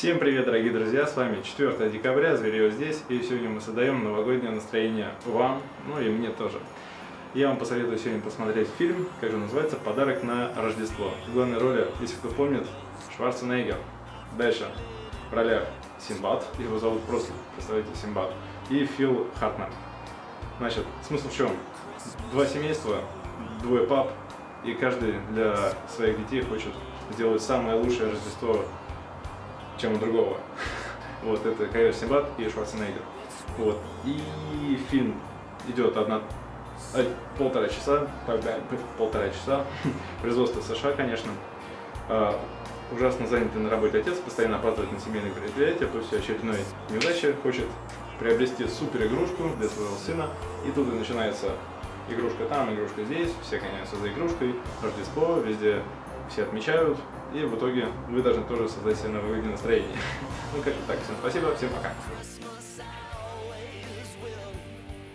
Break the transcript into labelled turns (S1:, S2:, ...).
S1: Всем привет, дорогие друзья! С вами 4 декабря, Зверье здесь, и сегодня мы создаем новогоднее настроение вам, ну и мне тоже. Я вам посоветую сегодня посмотреть фильм, как же называется, «Подарок на Рождество». В главной роли, если кто помнит, Шварценеггер. Дальше в ролях Симбад, его зовут просто, представляете, Симбад, и Фил Хартман. Значит, смысл в чем? Два семейства, двое пап, и каждый для своих детей хочет сделать самое лучшее Рождество чем у другого. Вот, это Кайр Симбад и Шварценеггер. Вот. И фильм идет одна, полтора часа, полтора часа. Производство США, конечно. А, ужасно занятый на работе отец, постоянно опаздывает на семейные предприятия, после очередной неудачи хочет приобрести супер игрушку для своего сына. И тут и начинается игрушка там, игрушка здесь, все гоняются за игрушкой, Рождество, везде все отмечают, и в итоге вы должны тоже создать себе новогоднее настроение. Ну, как-то так. Всем спасибо, всем пока.